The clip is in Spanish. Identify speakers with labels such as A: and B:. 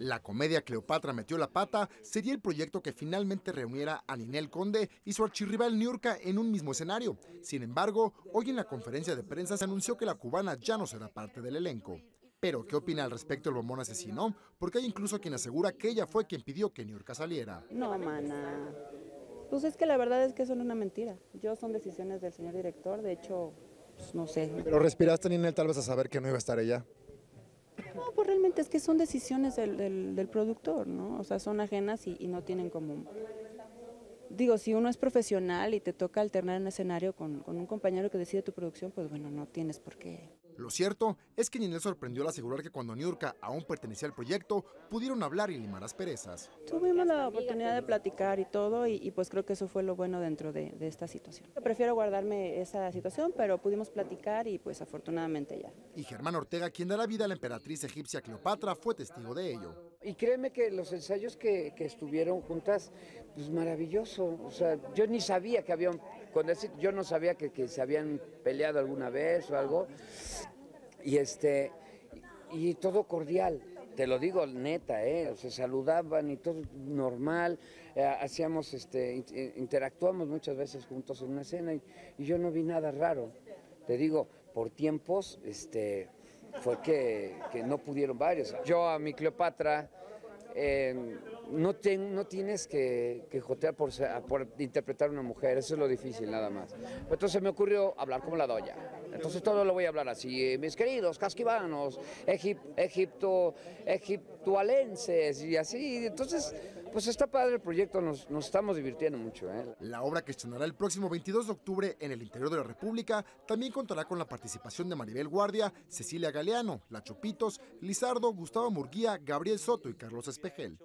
A: La comedia Cleopatra metió la pata sería el proyecto que finalmente reuniera a Ninel Conde y su archirrival Niurka en un mismo escenario. Sin embargo, hoy en la conferencia de prensa se anunció que la cubana ya no será parte del elenco. Pero, ¿qué opina al respecto el bombón asesino? Porque hay incluso quien asegura que ella fue quien pidió que Niurka saliera.
B: No, mana. Pues es que la verdad es que son una mentira. Yo son decisiones del señor director, de hecho, pues no sé.
C: Pero respiraste, Ninel, tal vez a saber que no iba a estar ella.
B: No, pues realmente es que son decisiones del, del, productor, ¿no? O sea, son ajenas y, no tienen como... Digo, si uno es profesional y te toca alternar un escenario con, con un compañero que decide tu producción, pues bueno, no tienes por qué
A: lo cierto es que Ninel sorprendió al asegurar que cuando Niurka aún pertenecía al proyecto, pudieron hablar y limar asperezas.
B: Tuvimos la oportunidad de platicar y todo, y, pues creo que eso fue lo bueno dentro de, de, esta situación. Prefiero guardarme esa situación, pero pudimos platicar y pues afortunadamente ya.
A: Y Germán Ortega, quien da la vida a la emperatriz egipcia Cleopatra, fue testigo de ello.
D: Y créeme que los ensayos que, que estuvieron juntas, pues maravilloso. O sea, yo ni sabía que habían, con decir, yo no sabía que, que se habían peleado alguna vez o algo y este y todo cordial, te lo digo neta, ¿eh? se saludaban y todo normal, eh, hacíamos, este, interactuamos muchas veces juntos en una escena y, yo no vi nada raro. Te digo, por tiempos, este, fue que, que no pudieron varios. Yo a mi Cleopatra eh, no, no tienes que, jotear por, por interpretar a una mujer, eso es lo difícil nada más. Entonces me ocurrió hablar como la doña. Entonces todo lo voy a hablar así, mis queridos casquivanos, egipto, egiptualenses y así. Entonces, pues está padre el proyecto, nos, estamos divirtiendo mucho. ¿eh?
A: La obra que estrenará el próximo 22 de octubre en el interior de la República también contará con la participación de Maribel Guardia, Cecilia Galeano, La Chupitos, Lizardo, Gustavo Murguía, Gabriel Soto y Carlos Espejel.